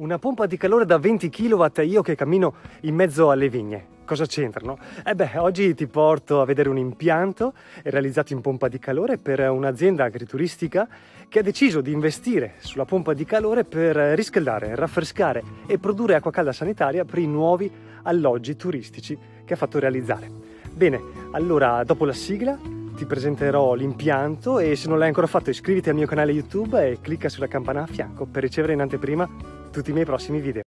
Una pompa di calore da 20 kW e io che cammino in mezzo alle vigne. Cosa c'entrano? Eh beh, oggi ti porto a vedere un impianto realizzato in pompa di calore per un'azienda agrituristica che ha deciso di investire sulla pompa di calore per riscaldare, raffrescare e produrre acqua calda sanitaria per i nuovi alloggi turistici che ha fatto realizzare. Bene, allora dopo la sigla ti presenterò l'impianto e se non l'hai ancora fatto iscriviti al mio canale YouTube e clicca sulla campana a fianco per ricevere in anteprima tutti i miei prossimi video.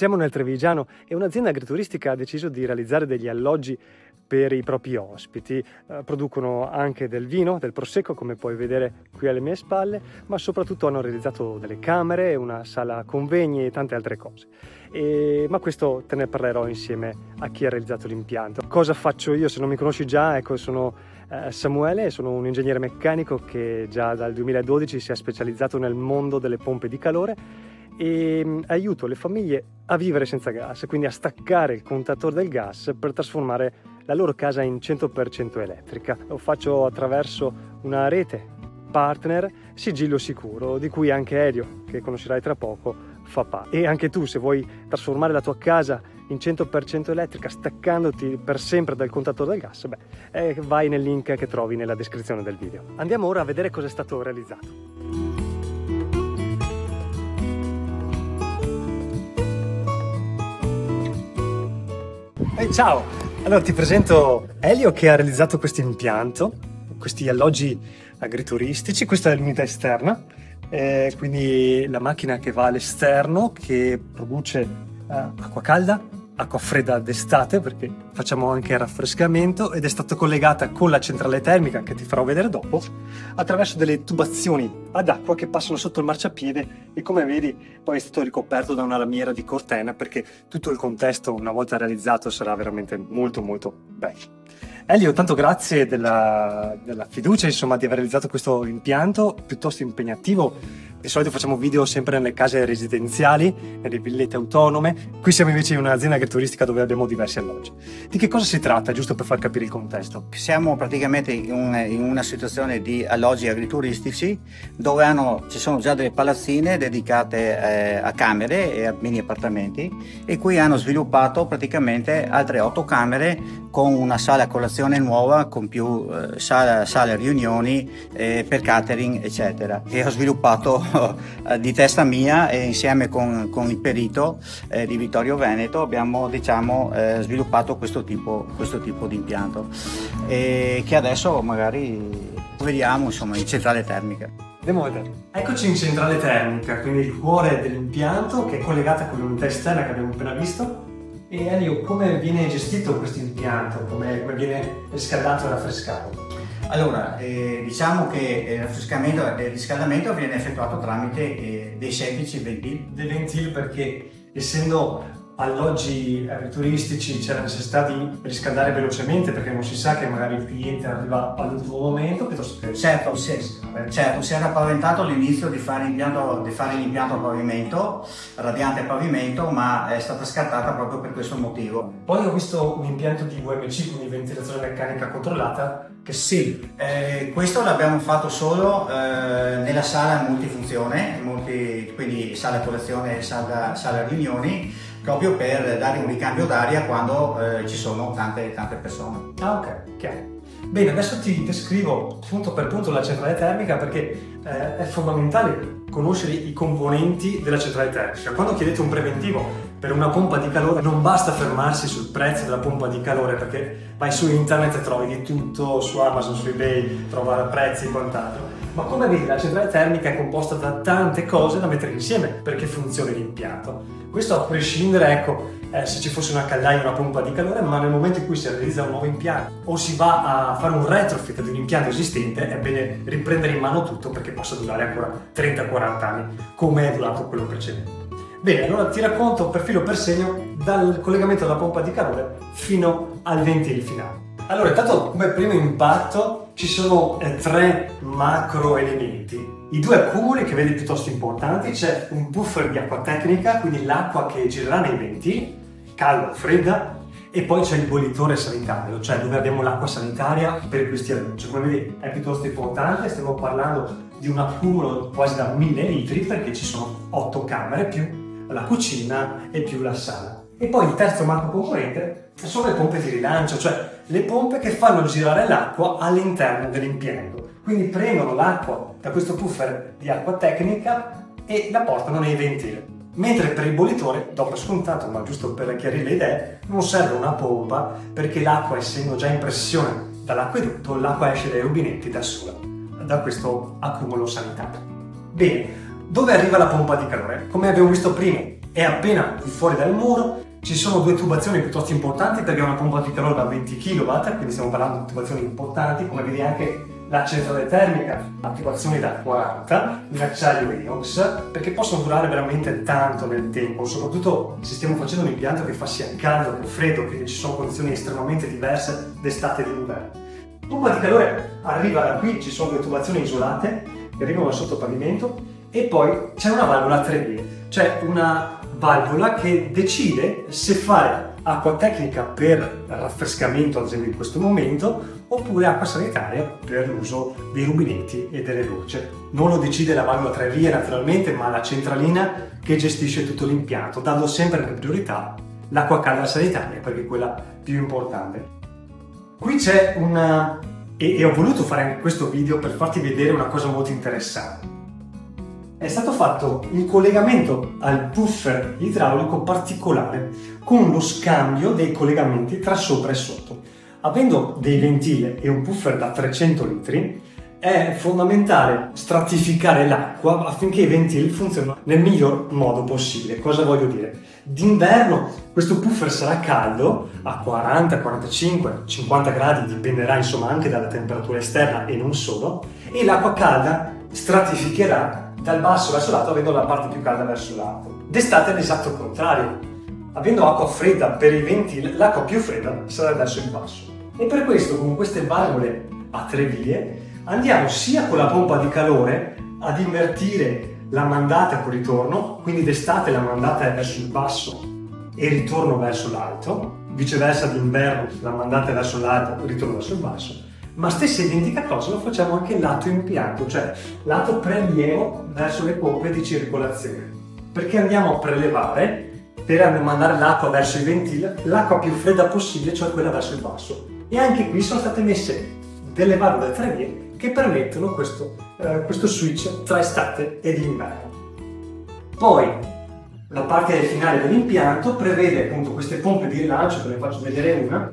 Siamo nel Trevigiano e un'azienda agrituristica ha deciso di realizzare degli alloggi per i propri ospiti. Eh, producono anche del vino, del prosecco, come puoi vedere qui alle mie spalle, ma soprattutto hanno realizzato delle camere, una sala convegni e tante altre cose. E, ma questo te ne parlerò insieme a chi ha realizzato l'impianto. Cosa faccio io? Se non mi conosci già, ecco, sono eh, Samuele, sono un ingegnere meccanico che già dal 2012 si è specializzato nel mondo delle pompe di calore e mm, aiuto le famiglie a vivere senza gas, quindi a staccare il contatore del gas per trasformare la loro casa in 100% elettrica. Lo faccio attraverso una rete partner sigillo sicuro, di cui anche Elio, che conoscerai tra poco, fa parte. E anche tu, se vuoi trasformare la tua casa in 100% elettrica, staccandoti per sempre dal contatore del gas, beh, eh, vai nel link che trovi nella descrizione del video. Andiamo ora a vedere cosa è stato realizzato. Hey, ciao! Allora ti presento Elio che ha realizzato questo impianto, questi alloggi agrituristici. Questa è l'unità esterna, eh, quindi la macchina che va all'esterno che produce eh, acqua calda, acqua fredda d'estate perché facciamo anche raffrescamento ed è stata collegata con la centrale termica che ti farò vedere dopo attraverso delle tubazioni ad acqua che passano sotto il marciapiede e come vedi poi è stato ricoperto da una lamiera di cortena perché tutto il contesto una volta realizzato sarà veramente molto molto bello. Elio, tanto grazie della, della fiducia insomma, di aver realizzato questo impianto piuttosto impegnativo di solito facciamo video sempre nelle case residenziali, nelle villette autonome. Qui siamo invece in un'azienda agrituristica dove abbiamo diversi alloggi. Di che cosa si tratta, giusto per far capire il contesto? Siamo praticamente in, un, in una situazione di alloggi agrituristici dove hanno, ci sono già delle palazzine dedicate eh, a camere e a mini appartamenti e qui hanno sviluppato praticamente altre otto camere con una sala colazione nuova, con più eh, sale, sale riunioni eh, per catering, eccetera. E ho sviluppato Eh, di testa mia e insieme con, con il perito eh, di Vittorio Veneto abbiamo diciamo, eh, sviluppato questo tipo, questo tipo di impianto e che adesso magari vediamo insomma, in centrale termica. Andiamo a vedere. Eccoci in centrale termica, quindi il cuore dell'impianto che è collegata con l'unità esterna che abbiamo appena visto. E Elio, come viene gestito questo impianto? Come, come viene riscaldato e raffrescato? Allora, eh, diciamo che il raffrescamento e il riscaldamento viene effettuato tramite eh, dei semplici ventil. Dei ventil perché essendo alloggi turistici c'è la necessità di riscaldare velocemente perché non si sa che magari il cliente arriva all'ultimo momento piuttosto che certo, sì, certo si era paventato all'inizio di fare, di fare l'impianto a pavimento radiante a pavimento ma è stata scartata proprio per questo motivo poi ho visto un impianto di VMC quindi ventilazione meccanica controllata sì eh, questo l'abbiamo fatto solo eh, nella sala multifunzione multi, quindi sala colazione e sala, sala riunioni proprio per dare un ricambio d'aria quando eh, ci sono tante, tante persone. Ah ok, chiaro. Bene, adesso ti descrivo punto per punto la centrale termica perché eh, è fondamentale conoscere i componenti della centrale termica. Quando chiedete un preventivo per una pompa di calore non basta fermarsi sul prezzo della pompa di calore perché vai su internet e trovi di tutto, su Amazon, su eBay, trova prezzi e quant'altro ma come vedi la centrale termica è composta da tante cose da mettere insieme perché funzioni l'impianto. Questo a prescindere, ecco, eh, se ci fosse una caldaia una pompa di calore, ma nel momento in cui si realizza un nuovo impianto o si va a fare un retrofit di un impianto esistente, è bene riprendere in mano tutto perché possa durare ancora 30-40 anni, come è durato quello precedente. Bene, allora ti racconto per filo per segno dal collegamento della pompa di calore fino al ventile finale. Allora, intanto come primo impatto ci sono eh, tre macro elementi. I due accumuli che vedi piuttosto importanti, c'è un buffer di acqua tecnica, quindi l'acqua che girerà nei venti, calda o fredda, e poi c'è il bollitore sanitario, cioè dove abbiamo l'acqua sanitaria per questi alloggi. Come vedi è piuttosto importante, stiamo parlando di un accumulo quasi da 1000 litri perché ci sono 8 camere più la cucina e più la sala. E poi il terzo macro componente sono le pompe di rilancio, cioè le pompe che fanno girare l'acqua all'interno dell'impianto. Quindi prendono l'acqua da questo puffer di acqua tecnica e la portano nei ventili. Mentre per il bollitore, dopo scontato, ma giusto per chiarire le idee, non serve una pompa perché l'acqua, essendo già in pressione dall'acquedotto, l'acqua esce dai rubinetti da sola, da questo accumulo sanitario. Bene, dove arriva la pompa di calore? Come abbiamo visto prima, è appena fuori dal muro, ci sono due tubazioni piuttosto importanti perché è una pompa di calore da 20 kW, quindi stiamo parlando di tubazioni importanti, come vedi anche la centrale termica, attivazioni da 40 in acciaio inox, perché possono durare veramente tanto nel tempo, soprattutto se stiamo facendo un impianto che fa sia caldo che freddo, quindi ci sono condizioni estremamente diverse d'estate e d'inverno. Pompa di calore arriva da qui, ci sono due tubazioni isolate che arrivano sotto pavimento e poi c'è una valvola 3 vie, cioè una valvola che decide se fare acqua tecnica per raffrescamento, ad esempio in questo momento, oppure acqua sanitaria per l'uso dei rubinetti e delle docce. Non lo decide la valvola 3 vie naturalmente, ma la centralina che gestisce tutto l'impianto, dando sempre per priorità l'acqua calda sanitaria perché è quella più importante. Qui c'è una... e ho voluto fare questo video per farti vedere una cosa molto interessante è stato fatto il collegamento al puffer idraulico particolare con lo scambio dei collegamenti tra sopra e sotto. Avendo dei ventili e un puffer da 300 litri, è fondamentale stratificare l'acqua affinché i ventili funzionino nel miglior modo possibile. Cosa voglio dire? D'inverno questo puffer sarà caldo a 40, 45, 50 gradi, dipenderà insomma anche dalla temperatura esterna e non solo, e l'acqua calda stratificherà dal basso verso l'alto avendo la parte più calda verso l'alto. D'estate è l'esatto contrario. Avendo acqua fredda per i venti, l'acqua più fredda sarà verso il basso. E per questo con queste valvole a tre vie andiamo sia con la pompa di calore ad invertire la mandata con ritorno, quindi d'estate la mandata è verso il basso e ritorno verso l'alto, viceversa d'inverno la mandata è verso l'alto e ritorno verso il basso ma stessa identica cosa lo facciamo anche lato impianto, cioè lato prelievo verso le pompe di circolazione. Perché andiamo a prelevare per mandare l'acqua verso i ventili, l'acqua più fredda possibile, cioè quella verso il basso. E anche qui sono state messe delle valvole tre vie che permettono questo, eh, questo switch tra estate ed inverno. Poi la parte finale dell'impianto prevede appunto queste pompe di rilancio, ve ne faccio vedere una,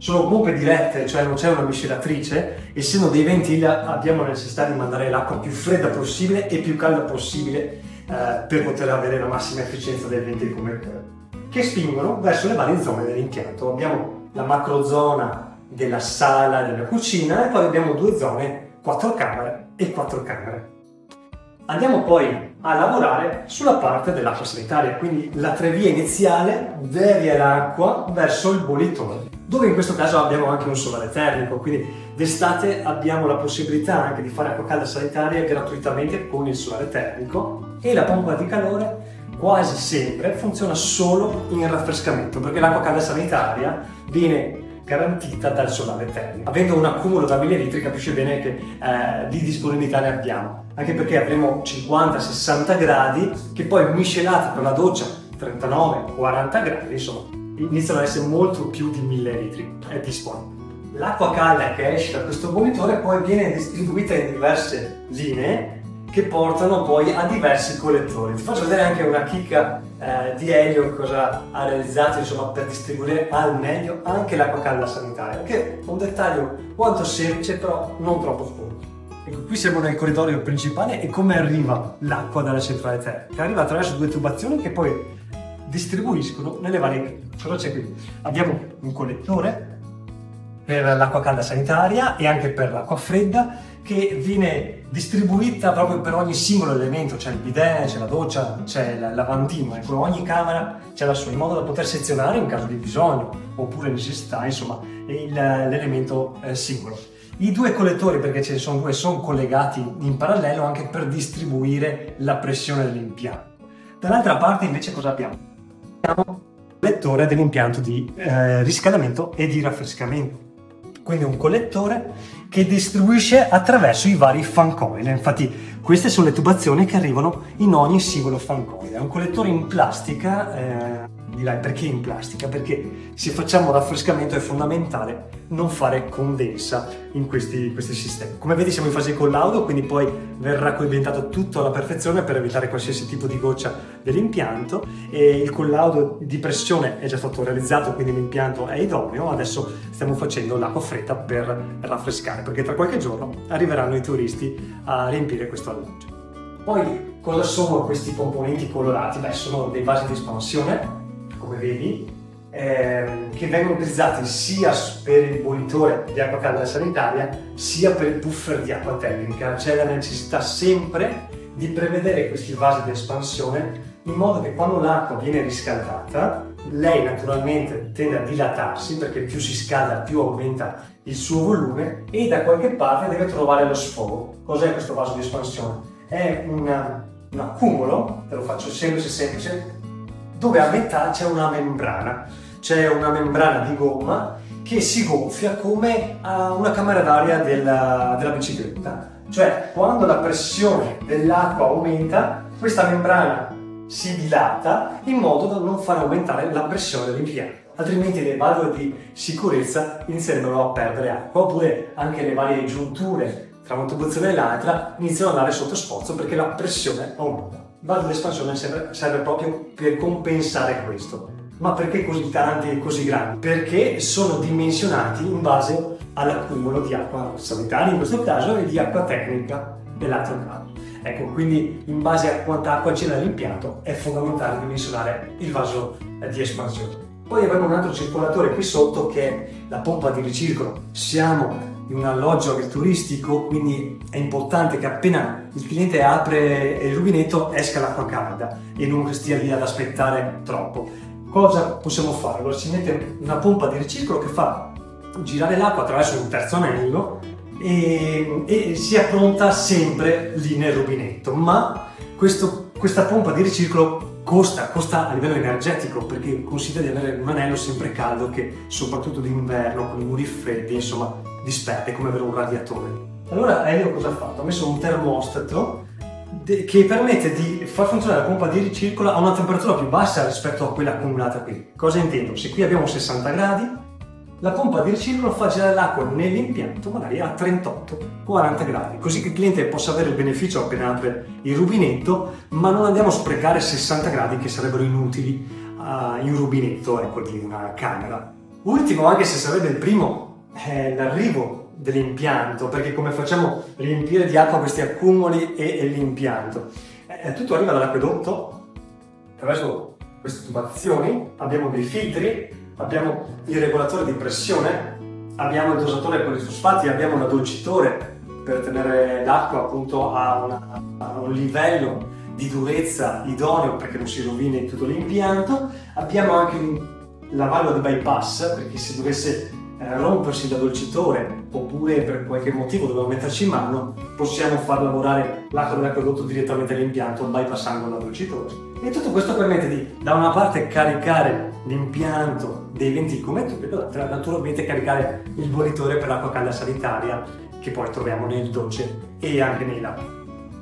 sono pompe dirette, cioè non c'è una miscelatrice, essendo dei ventili abbiamo la necessità di mandare l'acqua più fredda possibile e più calda possibile eh, per poter avere la massima efficienza dei ventili come quello, che spingono verso le varie zone dell'impianto. Abbiamo la macro zona della sala della cucina e poi abbiamo due zone, quattro camere e quattro camere. Andiamo poi a lavorare sulla parte dell'acqua sanitaria, quindi la trevia iniziale devia l'acqua verso il bollitore dove in questo caso abbiamo anche un solare termico, quindi d'estate abbiamo la possibilità anche di fare acqua calda sanitaria gratuitamente con il solare termico e la pompa di calore quasi sempre funziona solo in raffrescamento perché l'acqua calda sanitaria viene garantita dal solare termico. Avendo un accumulo da 1000 litri capisce bene che eh, di disponibilità ne abbiamo, anche perché avremo 50-60 gradi che poi miscelati con la doccia 39-40 gradi, insomma iniziano ad essere molto più di 1000 litri è disponibile. L'acqua calda che esce da questo bollitore poi viene distribuita in diverse linee che portano poi a diversi collettori. Ti faccio vedere anche una chicca eh, di Elio cosa ha realizzato insomma, per distribuire al meglio anche l'acqua calda sanitaria, che è un dettaglio quanto semplice però non troppo sporco. Ecco, qui siamo nel corridoio principale e come arriva l'acqua dalla centrale termica? Arriva attraverso due tubazioni che poi distribuiscono nelle varie... Cosa c'è qui? Abbiamo un collettore per l'acqua calda sanitaria e anche per l'acqua fredda che viene distribuita proprio per ogni singolo elemento, c'è il bidet, c'è la doccia, c'è il lavandino, ecco, ogni camera c'è la sua, in modo da poter sezionare in caso di bisogno oppure necessità, insomma, il, l'elemento eh, singolo. I due collettori, perché ce ne sono due, sono collegati in parallelo anche per distribuire la pressione dell'impianto. Dall'altra parte invece cosa abbiamo? abbiamo collettore dell'impianto di eh, riscaldamento e di raffrescamento. Quindi un collettore che distribuisce attraverso i vari fan coil. Infatti queste sono le tubazioni che arrivano in ogni singolo fan coil. È un collettore in plastica eh, Dirai perché in plastica? Perché se facciamo raffrescamento è fondamentale non fare condensa in questi, questi sistemi. Come vedi siamo in fase di collaudo, quindi poi verrà coibentato tutto alla perfezione per evitare qualsiasi tipo di goccia dell'impianto e il collaudo di pressione è già stato realizzato, quindi l'impianto è idoneo. Adesso stiamo facendo l'acqua fredda per raffrescare, perché tra qualche giorno arriveranno i turisti a riempire questo alloggio. Poi cosa sono questi componenti colorati? Beh, sono dei vasi di espansione come vedi, ehm, che vengono utilizzati sia per il bollitore di acqua calda sanitaria sia per il buffer di acqua tecnica. C'è la necessità sempre di prevedere questi vasi di espansione in modo che quando l'acqua viene riscaldata, lei naturalmente tende a dilatarsi perché più si scalda più aumenta il suo volume e da qualche parte deve trovare lo sfogo. Cos'è questo vaso di espansione? È un accumulo, te lo faccio semplice semplice, dove a metà c'è una membrana, c'è una membrana di gomma che si gonfia come una camera d'aria della, della bicicletta. Cioè, quando la pressione dell'acqua aumenta, questa membrana si dilata in modo da non far aumentare la pressione dell'impianto. Altrimenti le valvole di sicurezza inizierebbero a perdere acqua, oppure anche le varie giunture tra una tubazione e l'altra iniziano ad andare sotto sforzo perché la pressione aumenta. Valve d'espansione serve, serve proprio per compensare questo. Ma perché così tanti e così grandi? Perché sono dimensionati in base all'accumulo di acqua sanitaria in questo caso e di acqua tecnica dell'altro caso. Ecco, quindi in base a quanta acqua c'è nell'impianto è fondamentale dimensionare il vaso di espansione. Poi avremo un altro circolatore qui sotto che è la pompa di ricircolo. Siamo in un alloggio agrituristico, quindi è importante che appena il cliente apre il rubinetto esca l'acqua calda e non stia lì ad aspettare troppo. Cosa possiamo fare? Allora si mette una pompa di ricircolo che fa girare l'acqua attraverso un terzo anello e, e sia pronta sempre lì nel rubinetto, ma questo, questa pompa di ricircolo costa, costa a livello energetico perché consiglia di avere un anello sempre caldo che soprattutto d'inverno con i muri freddi insomma disperde come avere un radiatore. Allora Elio cosa ha fatto? Ha messo un termostato che permette di far funzionare la pompa di ricircolo a una temperatura più bassa rispetto a quella accumulata qui. Cosa intendo? Se qui abbiamo 60 gradi, la pompa di ricircolo fa girare l'acqua nell'impianto magari a 38-40 gradi, così che il cliente possa avere il beneficio appena apre il rubinetto, ma non andiamo a sprecare 60 gradi che sarebbero inutili uh, in un rubinetto ecco, di una camera. Ultimo, anche se sarebbe il primo, è l'arrivo dell'impianto, perché come facciamo riempire di acqua questi accumuli e, e l'impianto? Eh, tutto arriva dall'acquedotto, attraverso queste tubazioni, abbiamo dei filtri, abbiamo il regolatore di pressione, abbiamo il dosatore con i fosfati, abbiamo un addolcitore per tenere l'acqua appunto a, una, a un livello di durezza idoneo perché non si rovini tutto l'impianto, abbiamo anche la valvola di bypass perché se dovesse eh, rompersi da dolcitore oppure per qualche motivo dobbiamo metterci in mano, possiamo far lavorare l'acqua dell'acquedotto direttamente all'impianto bypassando la dolcitore. E tutto questo permette di da una parte caricare l'impianto dei venti come tubi, dall'altra naturalmente caricare il bollitore per l'acqua calda sanitaria che poi troviamo nel dolce e anche nei latte.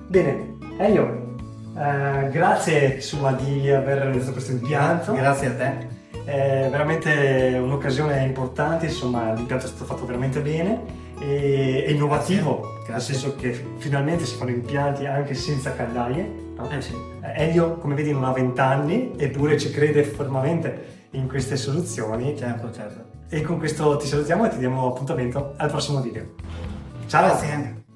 Bene, Elio, eh, grazie insomma di aver realizzato questo impianto. Grazie a te. È veramente un'occasione importante, insomma l'impianto è stato fatto veramente bene e è innovativo, nel senso che finalmente si fanno impianti anche senza caldaie. No? Eh sì. Elio, come vedi, non ha 20 anni, eppure ci crede fermamente in queste soluzioni. Certo, certo. E con questo ti salutiamo e ti diamo appuntamento al prossimo video. Ciao! Grazie.